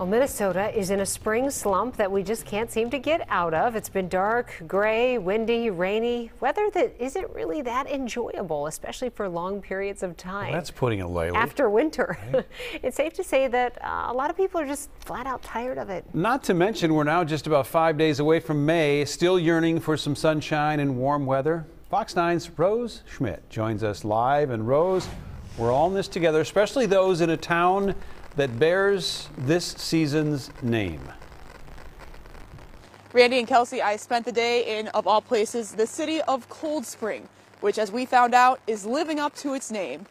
Well, Minnesota is in a spring slump that we just can't seem to get out of. It's been dark, gray, windy, rainy, weather that isn't really that enjoyable, especially for long periods of time. Well, that's putting it lightly. After winter. Right? it's safe to say that uh, a lot of people are just flat out tired of it. Not to mention, we're now just about five days away from May, still yearning for some sunshine and warm weather. Fox 9's Rose Schmidt joins us live. And Rose, we're all in this together, especially those in a town that bears this season's name. Randy and Kelsey, I spent the day in, of all places, the city of Cold Spring, which, as we found out, is living up to its name.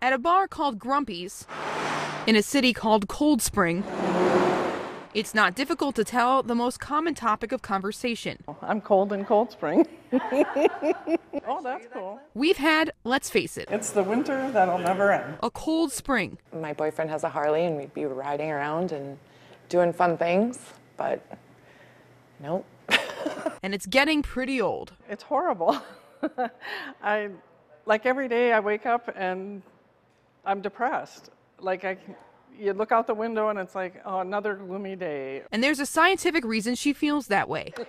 At a bar called Grumpy's, in a city called Cold Spring, it's not difficult to tell the most common topic of conversation. I'm cold in Cold Spring. oh, that's cool. We've had, let's face it, it's the winter that'll never end. A cold spring. My boyfriend has a Harley and we'd be riding around and doing fun things, but nope. and it's getting pretty old. It's horrible. I like every day I wake up and I'm depressed. Like I you look out the window and it's like, oh, another gloomy day. And there's a scientific reason she feels that way.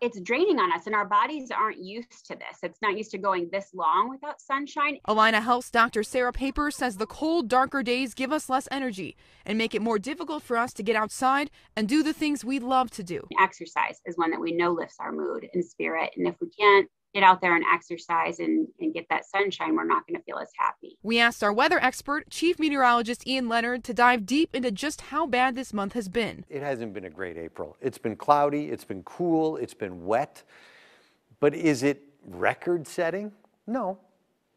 it's draining on us and our bodies aren't used to this. It's not used to going this long without sunshine. Allina Health's Dr. Sarah Paper says the cold, darker days give us less energy and make it more difficult for us to get outside and do the things we love to do. Exercise is one that we know lifts our mood and spirit. And if we can't get out there and exercise and, and get that sunshine, we're not going to feel as happy. We asked our weather expert, Chief Meteorologist Ian Leonard, to dive deep into just how bad this month has been. It hasn't been a great April. It's been cloudy, it's been cool, it's been wet. But is it record setting? No.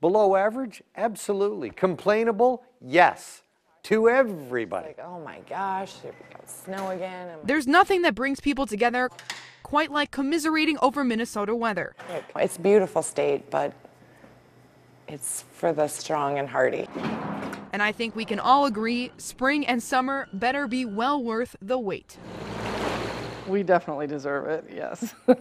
Below average? Absolutely. Complainable? Yes to everybody. Like, oh my gosh, here we go, snow again. There's nothing that brings people together quite like commiserating over Minnesota weather. It's a beautiful state, but it's for the strong and hardy. And I think we can all agree spring and summer better be well worth the wait. We definitely deserve it, yes.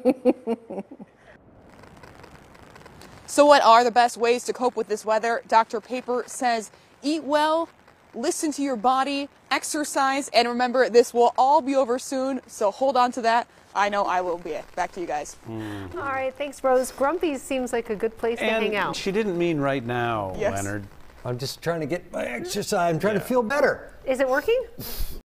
so, what are the best ways to cope with this weather? Dr. Paper says eat well, listen to your body, exercise, and remember this will all be over soon, so hold on to that. I know I will be. Back to you guys. Mm. All right, thanks, Rose. Grumpy seems like a good place and to hang out. She didn't mean right now, yes. Leonard. I'm just trying to get my exercise. I'm trying yeah. to feel better. Is it working?